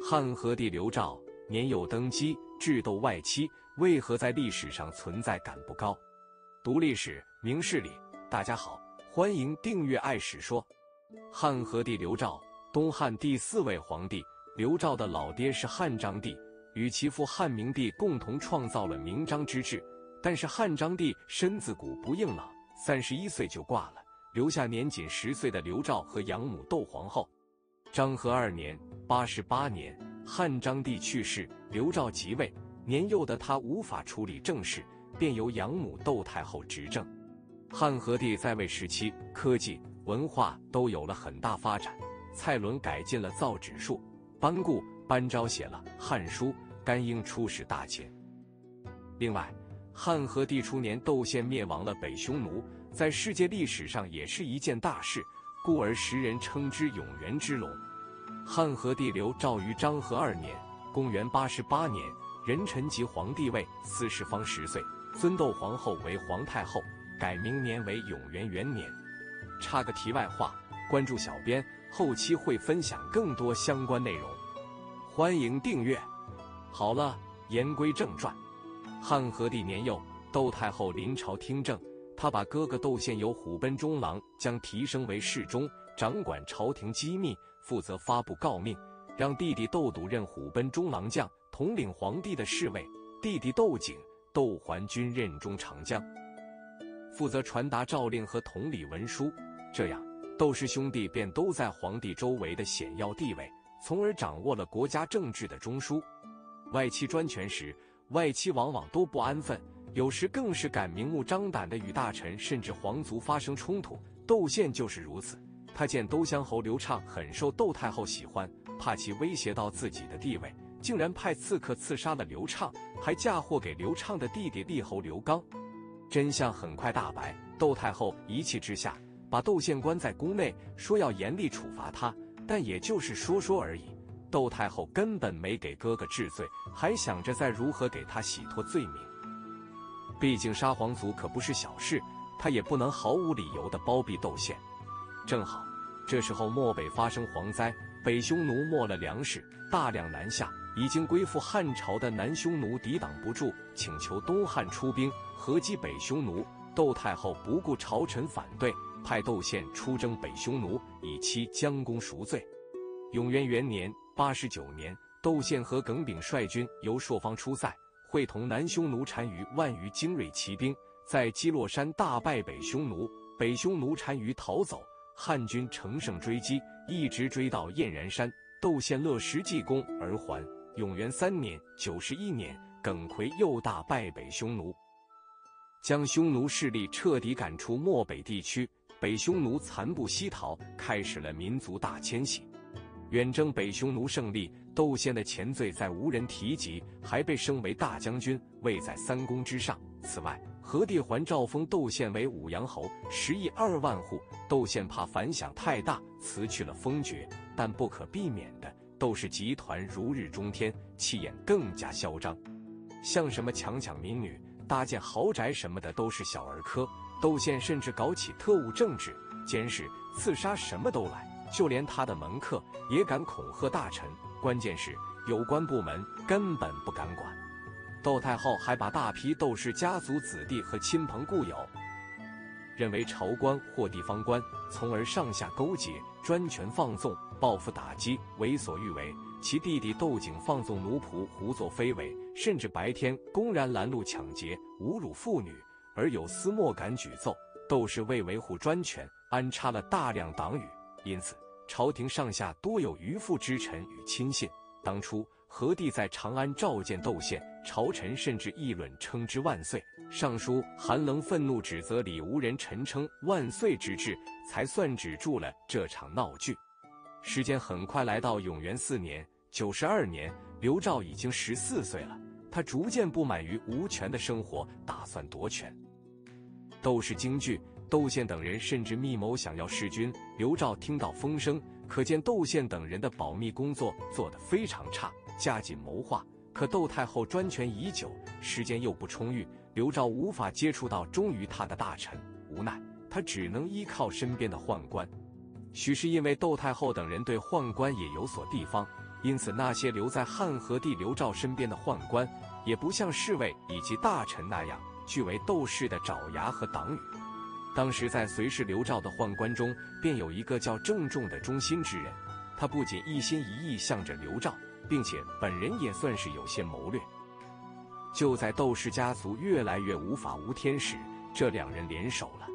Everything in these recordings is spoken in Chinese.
汉和帝刘肇年幼登基，智斗外戚，为何在历史上存在感不高？读历史，明事理。大家好，欢迎订阅《爱史说》。汉和帝刘肇，东汉第四位皇帝。刘肇的老爹是汉章帝，与其父汉明帝共同创造了明章之治。但是汉章帝身子骨不硬朗，三十一岁就挂了，留下年仅十岁的刘肇和养母窦皇后。章和二年（八十八年），汉章帝去世，刘肇即位。年幼的他无法处理政事，便由养母窦太后执政。汉和帝在位时期，科技、文化都有了很大发展。蔡伦改进了造纸术，班固、班昭写了《汉书》，甘英出使大秦。另外，汉和帝初年，窦宪灭亡了北匈奴，在世界历史上也是一件大事，故而时人称之永元之龙。汉和帝刘肇于章和二年（公元八十八年），壬辰即皇帝位，四世方十岁，尊窦皇后为皇太后。改明年为永元元年。插个题外话，关注小编，后期会分享更多相关内容，欢迎订阅。好了，言归正传。汉和帝年幼，窦太后临朝听政，他把哥哥窦宪由虎贲中郎将提升为侍中，掌管朝廷机密，负责发布诰命，让弟弟窦笃任虎贲中郎将，统领皇帝的侍卫；弟弟窦景、窦桓均任中长将。负责传达诏令和统理文书，这样窦氏兄弟便都在皇帝周围的显要地位，从而掌握了国家政治的中枢。外戚专权时，外戚往往都不安分，有时更是敢明目张胆地与大臣甚至皇族发生冲突。窦宪就是如此。他见都乡侯刘畅很受窦太后喜欢，怕其威胁到自己的地位，竟然派刺客刺杀了刘畅，还嫁祸给刘畅的弟弟立侯刘刚。真相很快大白，窦太后一气之下把窦宪关在宫内，说要严厉处罚他，但也就是说说而已。窦太后根本没给哥哥治罪，还想着再如何给他洗脱罪名。毕竟沙皇族可不是小事，他也不能毫无理由的包庇窦宪。正好这时候漠北发生蝗灾，北匈奴没了粮食，大量南下。已经归附汉朝的南匈奴抵挡不住，请求东汉出兵合击北匈奴。窦太后不顾朝臣反对，派窦宪出征北匈奴，以期将功赎罪。永元元年（八十九年），窦宪和耿炳率军由朔方出塞，会同南匈奴单于万余精锐骑兵，在基洛山大败北匈奴。北匈奴单于逃走，汉军乘胜追击，一直追到燕然山，窦宪勒石济公而还。永元三年（九十一年），耿奎又大败北匈奴，将匈奴势力彻底赶出漠北地区。北匈奴残部西逃，开始了民族大迁徙。远征北匈奴胜利，窦宪的前罪在无人提及，还被升为大将军，位在三公之上。此外，何帝还诏封窦宪为武阳侯，十亿二万户。窦宪怕反响太大，辞去了封爵，但不可避免的。窦氏集团如日中天，气焰更加嚣张，像什么强抢民女、搭建豪宅什么的都是小儿科。窦宪甚至搞起特务政治、监视、刺杀，什么都来，就连他的门客也敢恐吓大臣。关键是有关部门根本不敢管。窦太后还把大批窦氏家族子弟和亲朋故友认为朝官或地方官，从而上下勾结，专权放纵。报复打击，为所欲为。其弟弟窦景放纵奴仆，胡作非为，甚至白天公然拦路抢劫，侮辱妇女，而有司莫敢举奏。窦氏为维护专权，安插了大量党羽，因此朝廷上下多有愚父之臣与亲信。当初何帝在长安召见窦宪，朝臣甚至议论称之万岁。尚书韩冷愤怒指责李无人臣称万岁之志，才算止住了这场闹剧。时间很快来到永元四年（九十二年），刘肇已经十四岁了。他逐渐不满于无权的生活，打算夺权。窦氏京剧，窦宪等人甚至密谋想要弑君。刘肇听到风声，可见窦宪等人的保密工作做得非常差，加紧谋划。可窦太后专权已久，时间又不充裕，刘肇无法接触到忠于他的大臣，无奈他只能依靠身边的宦官。许是因为窦太后等人对宦官也有所地方，因此那些留在汉和帝刘肇身边的宦官，也不像侍卫以及大臣那样据为窦氏的爪牙和党羽。当时在随侍刘肇的宦官中，便有一个叫郑重的忠心之人，他不仅一心一意向着刘肇，并且本人也算是有些谋略。就在窦氏家族越来越无法无天时，这两人联手了。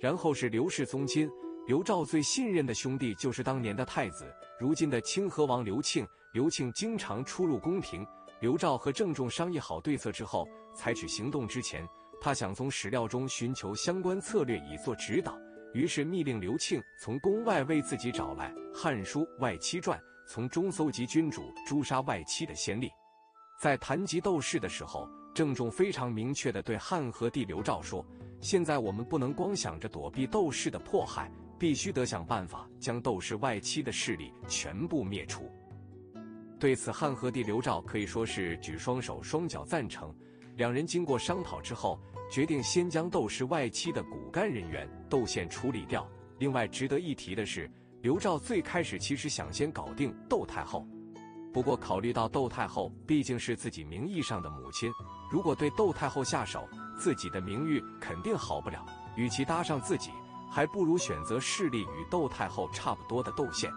然后是刘氏宗亲，刘肇最信任的兄弟就是当年的太子，如今的清河王刘庆。刘庆经常出入宫廷，刘肇和郑重商议好对策之后，采取行动之前，他想从史料中寻求相关策略以作指导，于是密令刘庆从宫外为自己找来《汉书·外戚传》，从中搜集君主诛杀外戚的先例。在谈及窦氏的时候，郑重非常明确地对汉和帝刘肇说：“现在我们不能光想着躲避窦氏的迫害，必须得想办法将窦氏外戚的势力全部灭除。”对此，汉和帝刘肇可以说是举双手双脚赞成。两人经过商讨之后，决定先将窦氏外戚的骨干人员窦宪处理掉。另外值得一提的是，刘肇最开始其实想先搞定窦太后。不过，考虑到窦太后毕竟是自己名义上的母亲，如果对窦太后下手，自己的名誉肯定好不了。与其搭上自己，还不如选择势力与窦太后差不多的窦宪。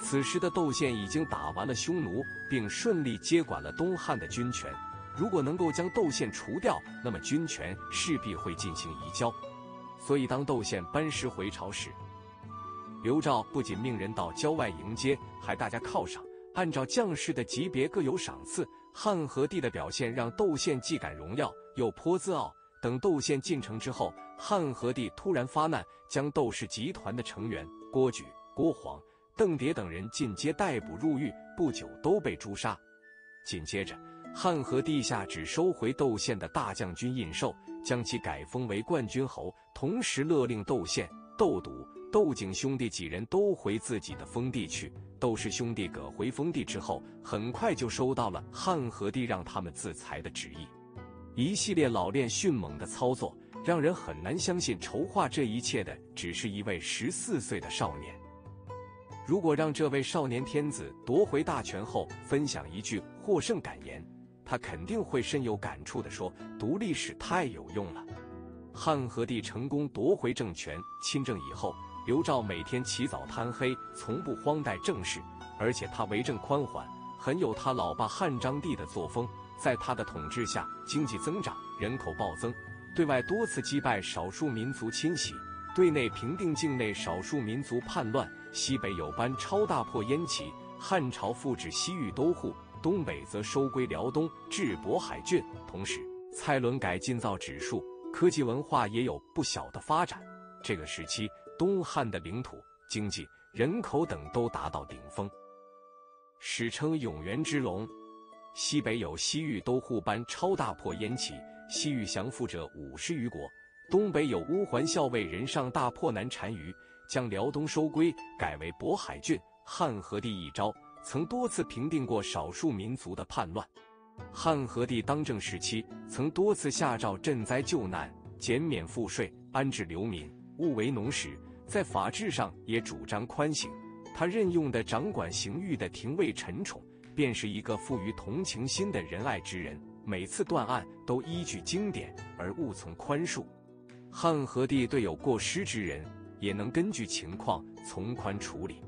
此时的窦宪已经打完了匈奴，并顺利接管了东汉的军权。如果能够将窦宪除掉，那么军权势必会进行移交。所以，当窦宪班师回朝时，刘肇不仅命人到郊外迎接，还大家犒赏。按照将士的级别各有赏赐，汉和帝的表现让窦宪既感荣耀又颇自傲。等窦宪进城之后，汉和帝突然发难，将窦氏集团的成员郭举、郭晃、邓蝶等人进阶逮捕入狱，不久都被诛杀。紧接着，汉和帝下旨收回窦宪的大将军印绶，将其改封为冠军侯，同时勒令窦宪、窦笃、窦景兄弟几人都回自己的封地去。窦氏兄弟各回封地之后，很快就收到了汉和帝让他们自裁的旨意。一系列老练迅猛的操作，让人很难相信筹划这一切的只是一位十四岁的少年。如果让这位少年天子夺回大权后分享一句获胜感言，他肯定会深有感触地说：“读历史太有用了。”汉和帝成功夺回政权，亲政以后。刘肇每天起早贪黑，从不荒怠政事，而且他为政宽缓，很有他老爸汉章帝的作风。在他的统治下，经济增长，人口暴增，对外多次击败少数民族侵袭，对内平定境内少数民族叛乱。西北有班超大破燕齐，汉朝复置西域都护，东北则收归辽东，至渤海郡。同时，蔡伦改进造纸术，科技文化也有不小的发展。这个时期。东汉的领土、经济、人口等都达到顶峰，史称永元之隆。西北有西域都护班超大破燕齐，西域降服者五十余国；东北有乌桓校尉任上大破南单于，将辽东收归，改为渤海郡。汉和帝一朝曾多次平定过少数民族的叛乱。汉和帝当政时期，曾多次下诏赈灾救难、减免赋税、安置流民。务为农时，在法制上也主张宽刑。他任用的掌管刑狱的廷尉陈宠，便是一个富于同情心的仁爱之人。每次断案都依据经典而务从宽恕。汉和帝对有过失之人，也能根据情况从宽处理。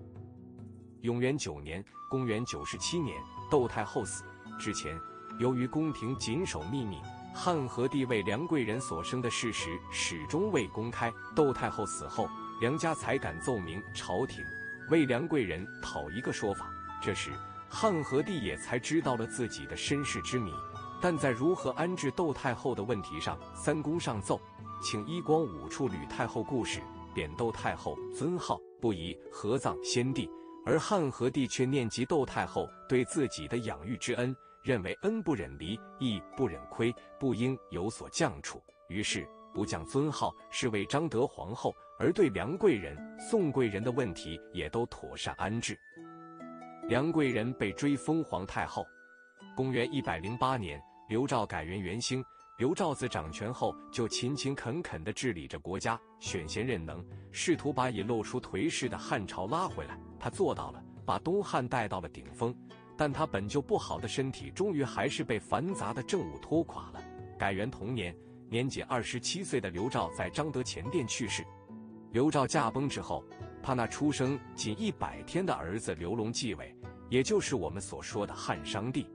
永元九年（公元97年），窦太后死之前，由于宫廷谨守秘密。汉和帝为梁贵人所生的事实始终未公开。窦太后死后，梁家才敢奏明朝廷，为梁贵人讨一个说法。这时，汉和帝也才知道了自己的身世之谜。但在如何安置窦太后的问题上，三公上奏，请衣光五处吕太后故事，贬窦太后尊号，不宜合葬先帝。而汉和帝却念及窦太后对自己的养育之恩。认为恩不忍离，义不忍亏，不应有所降处，于是不降尊号，是为张德皇后，而对梁贵人、宋贵人的问题也都妥善安置。梁贵人被追封皇太后。公元一百零八年，刘肇改元元兴。刘肇子掌权后，就勤勤恳恳地治理着国家，选贤任能，试图把已露出颓势的汉朝拉回来。他做到了。把东汉带到了顶峰，但他本就不好的身体，终于还是被繁杂的政务拖垮了。改元同年，年仅二十七岁的刘肇在章德前殿去世。刘肇驾崩之后，他那出生仅一百天的儿子刘隆继位，也就是我们所说的汉商帝。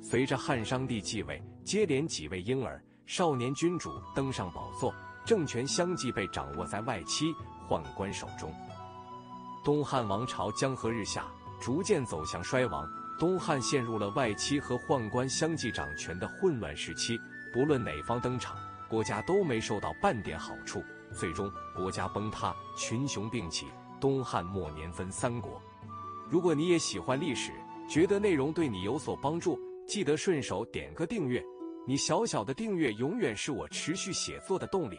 随着汉商帝继位，接连几位婴儿、少年君主登上宝座，政权相继被掌握在外戚、宦官手中。东汉王朝江河日下，逐渐走向衰亡。东汉陷入了外戚和宦官相继掌权的混乱时期，不论哪方登场，国家都没受到半点好处。最终，国家崩塌，群雄并起，东汉末年分三国。如果你也喜欢历史，觉得内容对你有所帮助，记得顺手点个订阅。你小小的订阅，永远是我持续写作的动力。